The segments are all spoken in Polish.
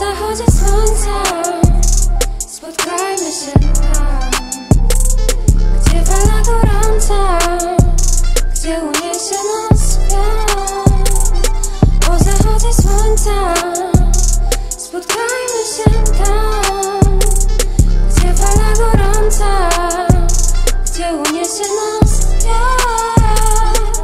słońca. Spotkajmy się tam Gdzie fala gorąca Gdzie uniesie nas wiatr Po zachodzie słońca Spotkajmy się tam Gdzie fala gorąca Gdzie uniesie nas wiatr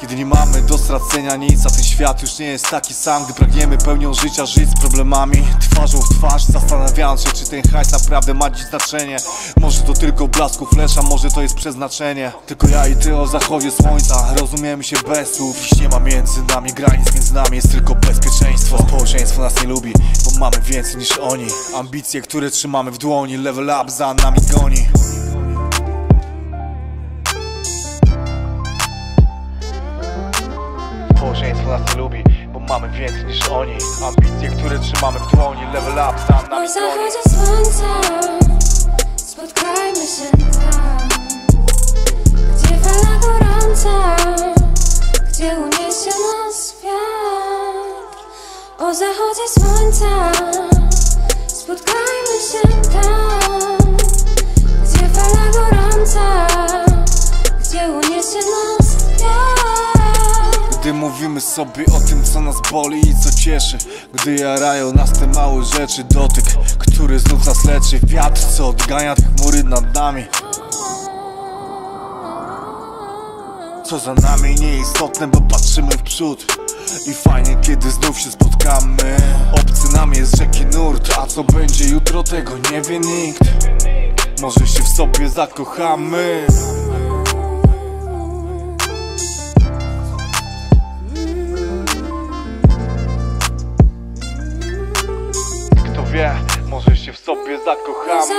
Kiedy nie mamy stracenia nic, a ten świat już nie jest taki sam Gdy pragniemy pełnią życia żyć z problemami. Twarzą w twarz, zastanawiając się, czy ten hajs naprawdę ma dziś znaczenie. Może to tylko blasku flesza, może to jest przeznaczenie. Tylko ja i ty o zachodzie słońca, rozumiemy się bez słów. Dziś nie ma między nami granic, między nami jest tylko bezpieczeństwo. Społeczeństwo nas nie lubi, bo mamy więcej niż oni. Ambicje, które trzymamy w dłoni, level up za nami goni Społeczeństwo nas nie lubi, bo mamy więcej niż oni. Ambicje, które trzymamy w dłoni, level up nami goni zachodzie słońca. Spotkajmy się tam. Gdzie fala gorąca? Gdzie uniesie nas wiatr O zachodzie słońca. Spotkajmy się tam Gdy mówimy sobie o tym, co nas boli i co cieszy. Gdy jarają nas te małe rzeczy Dotyk, który znów nas leczy. Wiatr, co odgania te chmury nad nami. Co za nami nieistotne, bo patrzymy w przód. I fajnie, kiedy znów się spotkamy. Obcy nam jest rzeki nurt A co będzie jutro, tego nie wie nikt. Może się w sobie zakochamy Wie, może się w sobie zakochamy